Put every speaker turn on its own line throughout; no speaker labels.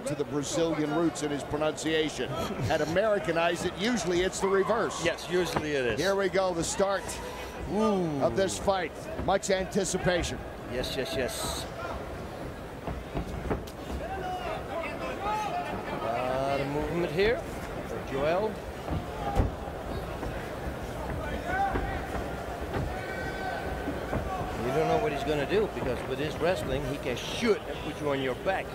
to the Brazilian roots in his pronunciation. Had Americanized it, usually it's the reverse.
Yes, usually it is.
Here we go, the start
Ooh.
of this fight. Much anticipation.
Yes, yes, yes. A lot of movement here for Joel. You don't know what he's going to do because with his wrestling, he can shoot and put you on your back.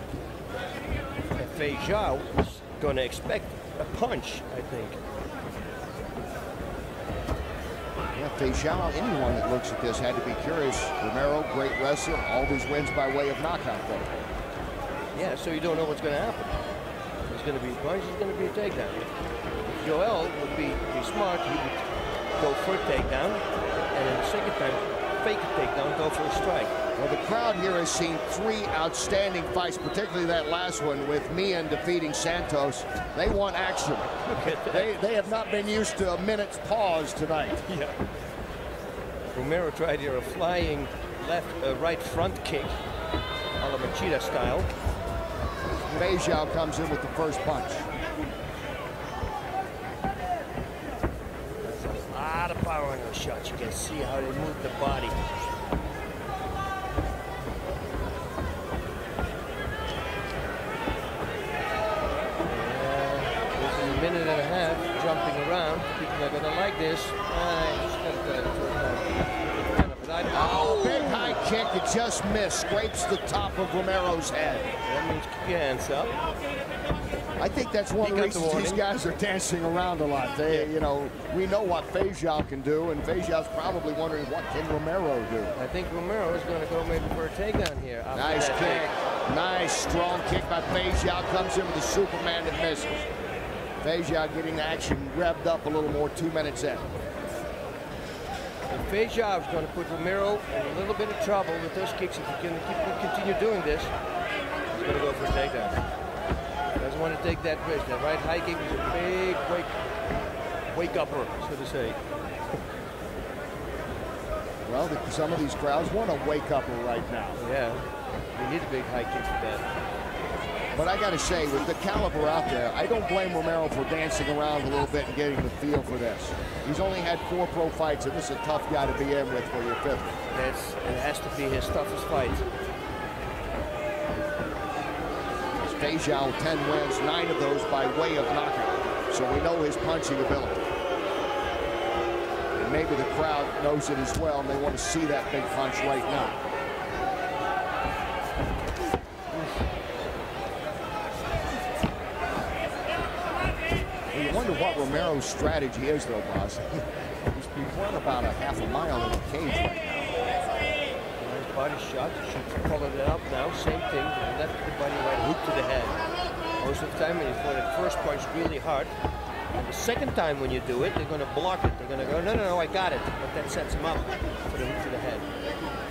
Fei Zhao is going to expect a punch, I think.
Yeah, Feijão, anyone that looks at this had to be curious. Romero, great wrestler, all these wins by way of knockout, though.
Yeah, so you don't know what's going to happen. There's going to be a punch, there's going to be a takedown. If Joel would be, be smart, he would go for a takedown, and then the second time, fake a takedown, go for a strike.
Well, the crowd here has seen three outstanding fights, particularly that last one with Mian defeating Santos. They want action.
Look at that.
They, they have not been used to a minute's pause tonight.
Yeah. Romero tried here a flying left, uh, right front kick, a la Machida style.
Fei comes in with the first punch.
That's a lot of power in those shots. You can see how they move the body. Eye-
Oh, big high kick. It just missed. Scrapes the top of Romero's head.
That means keep your hands up.
I think that's one
He
of the
got the
these guys are dancing around a lot. They, you know, we know what Feijão can do, and Feijão's probably wondering what can Romero do.
I think Romero is gonna go maybe for a takedown here.
Nice kick. Nice strong kick by Feijão. Comes in with a Superman that misses. Fei getting the action revved up a little more two minutes in.
And Feijão is going to put Romero in a little bit of trouble with those kicks. If he can keep, continue doing this, he's going to go for a takedown. Doesn't want to take that risk. That right high kick is a big wake, wake upper, so to say.
Well, the, some of these crowds want to wake up right now.
Yeah, we need a big high kick for that.
But I got to say, with the caliber out there, I don't blame Romero for dancing around a little bit and getting the feel for this. He's only had four pro fights, and this is a tough guy to be in with for your fifth.
That's, it has to be his toughest fight.
Fei 10 wins, nine of those by way of knockout. So we know his punching ability. And maybe the crowd knows it as well, and they want to see that big punch right now. Wonder what Romero's strategy is, though, boss. He's run about a half a mile in the cage right now.
Nice body shot. Should follow that up now. Same thing. Left the body right hook to the head. Most of the time when you throw that first punch really hard, and the second time when you do it, they're going to block it. They're going to go, no, no, no, I got it. But that sets them up for the hook to the head.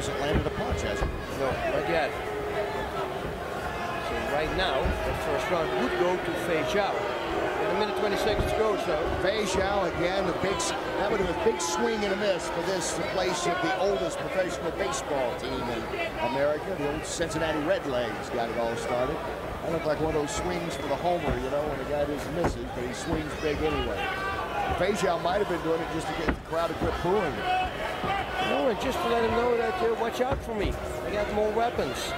Hasn't landed a punch, has he?
No, not yet. So right now, the first round would go to Feijão. In a minute 20 seconds to go, so
Feijão again, a big, that would have been a big swing and a miss for this the place of the oldest professional baseball team in America. The old Cincinnati Redlegs got it all started. I look like one of those swings for the homer, you know, when the guy just misses, but he swings big anyway. Feijão might have been doing it just to get the crowd to quit booing.
No, and just to let him know that uh, watch out for me. I got more weapons.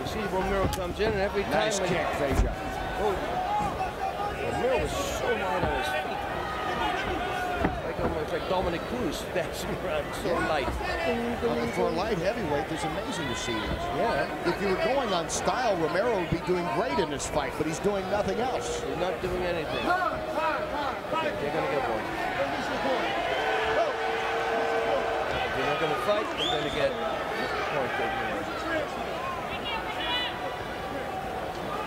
You see, Romero comes in, and every time
Nice
when
kick, Feijão.
Oh, Romero was so light on his feet. Like almost like Dominick Cruz dancing around, so light.
Well, for a light heavyweight, it's amazing to see this.
Yeah,
If you were going on style, Romero would be doing great in this fight, but he's doing nothing else.
he's not doing anything. They're gonna get one. They're gonna fight, get point taken.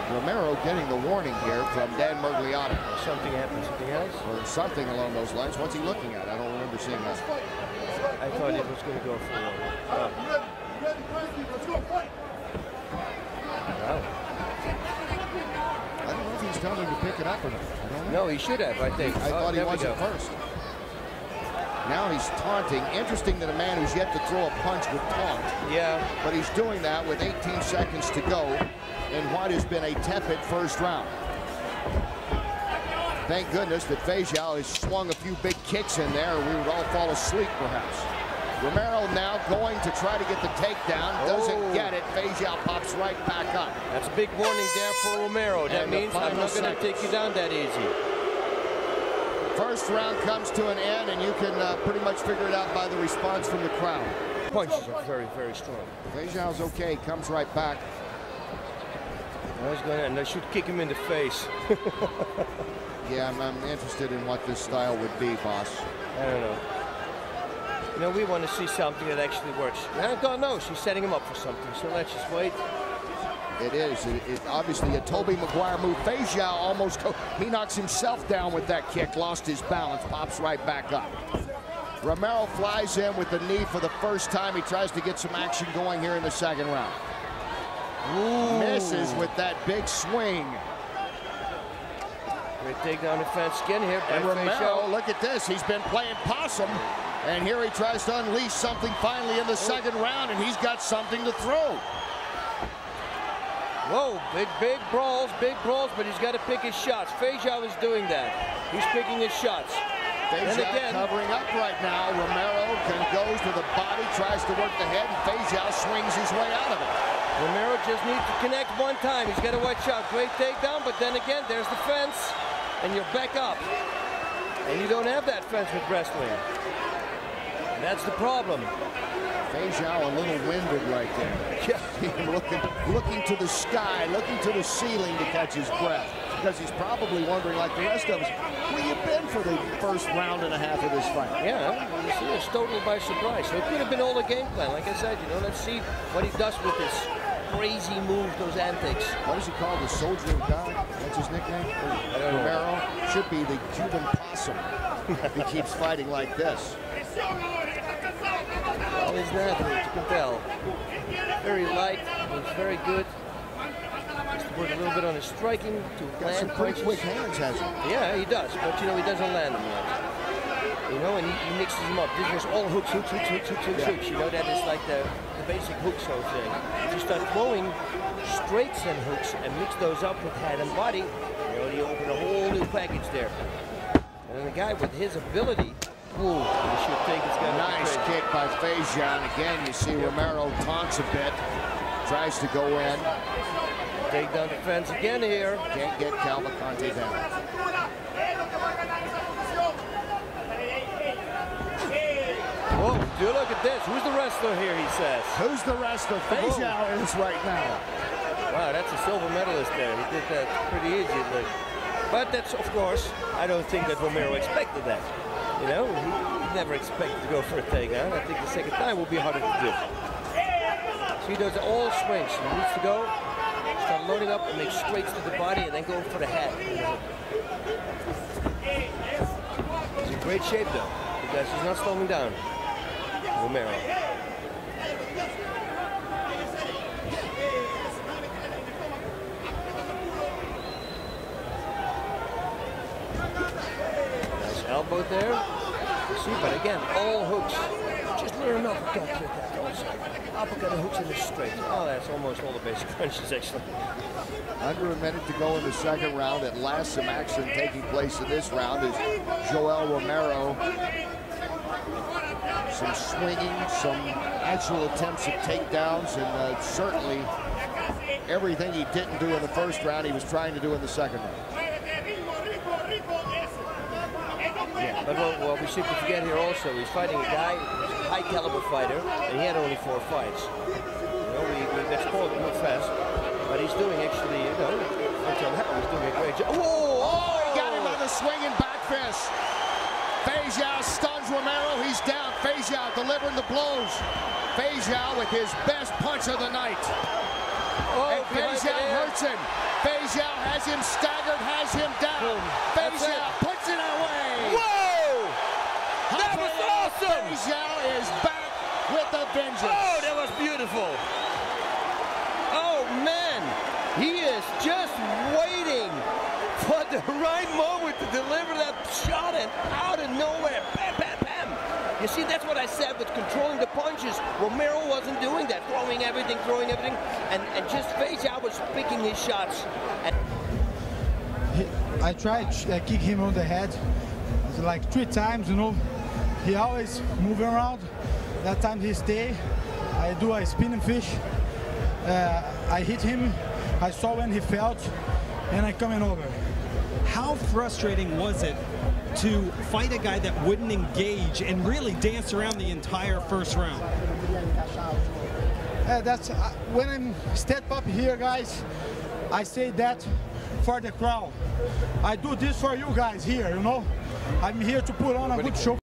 Romero getting the warning here from Dan Miragliotta.
Something happened, something else.
or something along those lines. What's he looking at? I don't remember seeing that.
I thought it was gonna go for one. Oh. Wow.
I don't know if he's telling him to pick it up or not?
No, he should have, I think.
I
oh,
thought he
oh,
wasn't
go.
first. Now he's taunting. Interesting that a man who's yet to throw a punch would taunt,
Yeah,
but he's doing that with 18 seconds to go in what has been a tepid first round. Thank goodness that Feijão has swung a few big kicks in there, we would all fall asleep perhaps. Romero now going to try to get the takedown, doesn't
Oh.
get it. Feijão pops right back up.
that's a big warning there for Romero. That
And
means I'm not going to take you down that easy.
First round comes to an end, and you can uh, pretty much figure it out by the response from the crowd.
Punches are very, very strong.
Feijão's okay, comes right back.
I was going to, and I should kick him in the face.
Yeah, I'm, I'm interested in what this style would be, boss.
I don't know. You know, we want to see something that actually works. I don't know. She's setting him up for something, so let's just wait.
It is. It, it- obviously a Tobey Maguire move. Feijão almost. He knocks himself down with that kick, lost his balance, pops right back up. Romero flies in with the knee for the first time. He tries to get some action going here in the second round. Misses with that big swing.
Great takedown defense again here.
And Romero, look at this. He's been playing possum. And here he tries to unleash something finally in the oh. second round, and he's got something to throw.
Whoa, big, big brawls, big brawls, but he's got to pick his shots. Feijão is doing that. He's picking his shots. And again,
covering up right now. Romero can goes to the body, tries to work the head, and Feijão swings his way out of it.
Romero just needs to connect one time. He's got to watch out. Great takedown, but then again, there's the fence, and you're back up. And you don't have that fence with wrestling. And that's the problem.
Feijão a little winded right there.
Yeah.
looking, looking to the sky, looking to the ceiling to catch his breath. Because he's probably wondering, like the rest of us, where you been for the first round and a half of this fight?
Yeah, you see, it's totally by surprise. So it could have been all a game plan. Like I said, you know, let's see what he does with this crazy move, those antics.
What is he called? The Soldier of God? That's his nickname?
I don't know.
Romero should be the Cuban possum. if he keeps fighting like this.
He's an athlete, you can tell. Very light, he's very good. To work a little bit on his striking to
Got
land
some pretty
punches.
quick hands, has he?
Yeah, he does, but you know, he doesn't land them yet. You know, and he, he mixes them up. This is all hooks, hooks, hooks, hooks, hooks, hooks,
Yeah.
hooks. You know, that is like the, the basic hook so thing. If you start throwing straights and hooks and mix those up with head and body, you know, you open a whole new package there. And the guy with his ability, ooh, should think it's gonna
Nice kick by Feijão. And again, you see Romero taunts a bit. Tries to go in.
Takedown defense again here.
Can't get Cavalcante down.
Whoa, dude, look at this. Who's the wrestler here, he says.
Who's the wrestler Feijão is right now?
Wow, that's a silver medalist there. He did that pretty easily. But that's, of course, I don't think that Romero expected that. You know, he, never expected to go for a takedown. I think the second time will be harder to do. So he does all swings. He needs to go, start loading up and make straights to the body and then go for the head. He's in great shape though, because he's not slowing down. Romero. Elbow there. See, but again, all hooks. Just learn an uppercut with that also. Uppercut and hooks in the straight. Oh, that's almost all the basic punches actually.
Under a minute to go in the second round. At last, some action taking place in this round is Joel Romero. Some swinging, some actual attempts at takedowns, and uh, certainly everything he didn't do in the first round, he was trying to do in the second round.
Yeah, but what, what we seem to forget here also, he's fighting a guy a high caliber fighter, and he had only four fights. You know, we, we got spoiled real fast, but he's doing actually, you know, until now he's doing a great job. Whoa!
Oh, he got him on the swinging back fist. Feijão stuns Romero. He's down. Feijão delivering the blows. Feijão with his best punch of the night.
Oh,
And
behind the
Feijão
ear.
hurts him. Feijão has him staggered, has him down.
That's it.
puts it away.
That was awesome!
Benny Zhao is back with a vengeance.
Oh, that was beautiful. Oh, man. He is just waiting for the right moment to deliver that shot and out of nowhere. Bam, bam, bam. You see, that's what I said with controlling the punches. Romero wasn't doing that, throwing everything, throwing everything. And, and just out was picking his shots. And
I tried to kick him on the head like three times, you know, he always moving around. That time he stay. I do a spinning fish. Uh, I hit him. I saw when he felt, and I coming over.
How frustrating was it to fight a guy that wouldn't engage and really dance around the entire first round?
Uh, that's uh, when I'm step up here, guys. I say that for the crowd. I do this for you guys here, you know. I'm here to put on a good show.